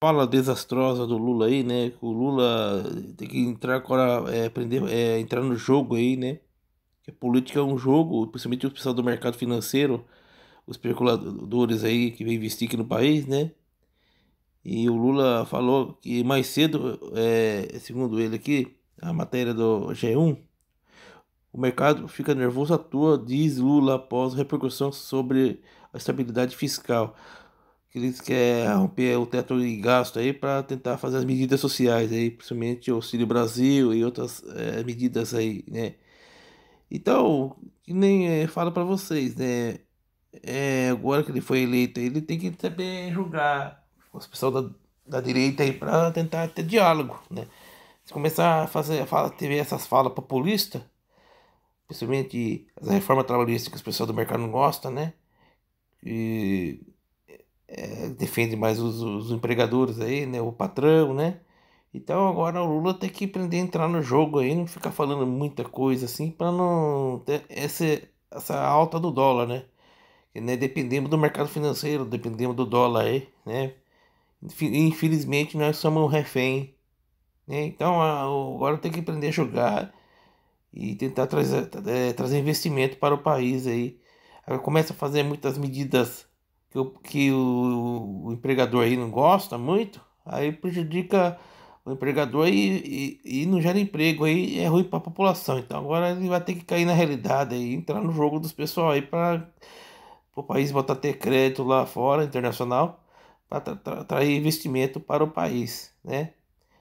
fala desastrosa do Lula aí, né? O Lula tem que entrar agora, é, aprender, é, entrar no jogo aí, né? Que a política é um jogo, principalmente o pessoal do mercado financeiro, os especuladores aí que vem investir aqui no país, né? E o Lula falou que mais cedo, é, segundo ele aqui, a matéria do G1, o mercado fica nervoso à toa, diz Lula após repercussão sobre a estabilidade fiscal. Que eles querem romper o teto de gasto aí para tentar fazer as medidas sociais aí, principalmente o Auxílio Brasil e outras é, medidas aí, né? Então, que nem é, falo para vocês, né? É, agora que ele foi eleito, ele tem que também julgar os pessoal da, da direita aí para tentar ter diálogo, né? Se começar a fazer, fala, ter essas falas populistas, principalmente as reformas trabalhistas que os pessoal do mercado não gosta, né? E é, defende mais os, os, empregadores aí, né? O patrão, né? Então agora o Lula tem que aprender a entrar no jogo aí, não ficar falando muita coisa assim, para não ter essa, essa alta do dólar, né? E, né? Dependemos do mercado financeiro, dependemos do dólar aí, né? Infelizmente nós somos um refém, né? Então agora tem que aprender a jogar e tentar trazer, é, trazer investimento para o país aí. Agora começa a fazer muitas medidas que, o, que o, o empregador aí não gosta muito, aí prejudica o empregador e, e, e não gera emprego aí é ruim para a população. Então agora ele vai ter que cair na realidade e entrar no jogo dos pessoal aí para o país botar ter crédito lá fora, internacional, para atrair investimento para o país, né?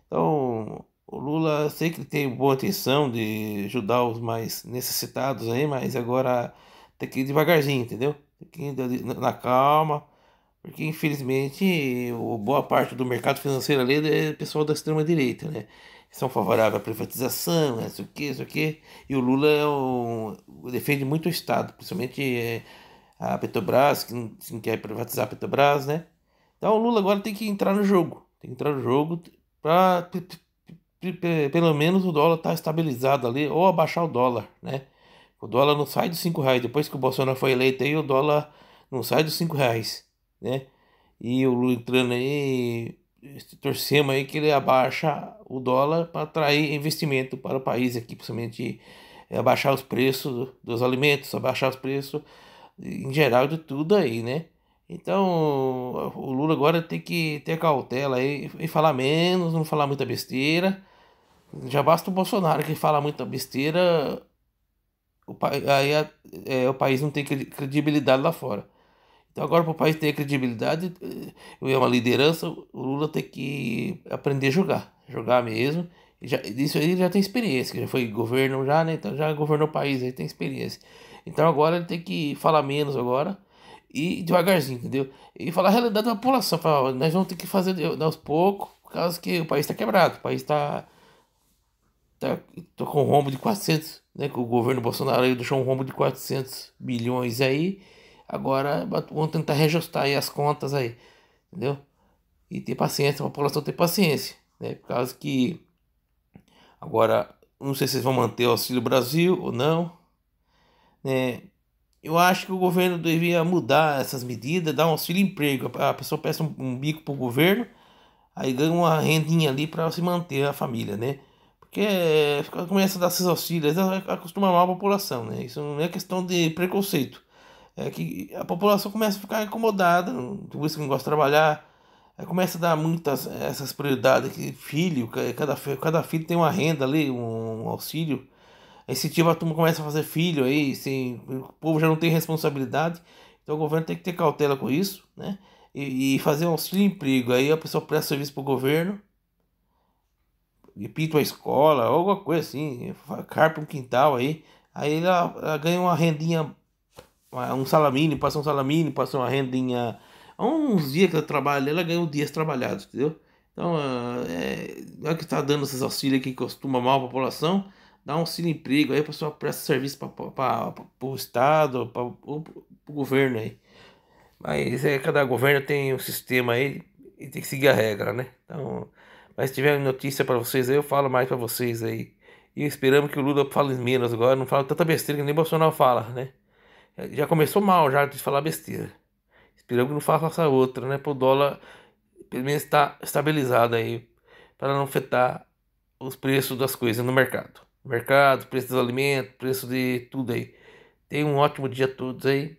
Então, o Lula, sei que tem boa intenção de ajudar os mais necessitados aí, mas agora tem que ir devagarzinho, entendeu? Tem na calma, porque infelizmente boa parte do mercado financeiro ali é pessoal da extrema direita, né? São favoráveis à privatização, isso aqui, isso aqui. E o Lula é um, defende muito o Estado, principalmente é, a Petrobras, que não, que não quer privatizar a Petrobras, né? Então o Lula agora tem que entrar no jogo. Tem que entrar no jogo para pelo menos o dólar tá estabilizado ali, ou abaixar o dólar, né? O dólar não sai dos 5 reais. Depois que o Bolsonaro foi eleito aí, o dólar não sai dos 5 reais, né? E o Lula entrando aí, torcemos aí que ele abaixa o dólar para atrair investimento para o país aqui, principalmente é, abaixar os preços dos alimentos, abaixar os preços em geral de tudo aí, né? Então o Lula agora tem que ter cautela aí e falar menos, não falar muita besteira. Já basta o Bolsonaro que fala muita besteira, o, aí é, o país não tem credibilidade lá fora. Então agora para o país ter credibilidade, é uma liderança, o Lula tem que aprender a jogar, jogar mesmo. Já, isso aí já tem experiência, já foi governo já, né? Então já governou o país, aí tem experiência. Então agora ele tem que falar menos agora e devagarzinho, entendeu? E falar a realidade da população. Falar, nós vamos ter que fazer aos poucos, causa que o país está quebrado, o país está tá, tá com um rombo de 400, né? Que o governo Bolsonaro aí deixou um rombo de 400 bilhões aí. Agora vamos tentar reajustar aí as contas aí, entendeu? E ter paciência, a população ter paciência, né? Por causa que agora não sei se vocês vão manter o Auxílio Brasil ou não, né? Eu acho que o governo devia mudar essas medidas, dar um auxílio emprego. A pessoa peça um, um bico para o governo, aí ganha uma rendinha ali para se manter a família, né? Porque começa a dar esses auxílios, acostuma mal a população, né? Isso não é questão de preconceito. É que a população começa a ficar incomodada, por isso que não gosta de trabalhar. Aí começa a dar muitas essas prioridades que filho, cada, cada filho tem uma renda ali, um auxílio. Tipo a turma começa a fazer filho aí, assim, o povo já não tem responsabilidade. Então o governo tem que ter cautela com isso, né? E, e fazer um auxílio emprego. Aí a pessoa presta serviço para o governo pinta uma escola, alguma coisa assim, carpa um quintal aí, aí ela, ela ganha uma rendinha, um salamine, passa um salamine, passa uma rendinha, uns dias que ela trabalha, ela ganha os dias trabalhados, entendeu? Então, é, é que está dando esses auxílios que costuma mal a população, dá um auxílio emprego, aí a pessoa presta serviço para o Estado, para o governo aí. Mas é, cada governo tem um sistema aí e tem que seguir a regra, né? Então, mas se tiver notícia para vocês aí, eu falo mais para vocês aí. E esperamos que o Lula fale menos agora, não fala tanta besteira que nem Bolsonaro fala, né? Já começou mal já de falar besteira. Esperamos que não faça outra, né? Para o dólar pelo menos está estabilizado aí, para não afetar os preços das coisas no mercado. Mercado, preço dos alimentos, preço de tudo aí. Tenham um ótimo dia a todos aí.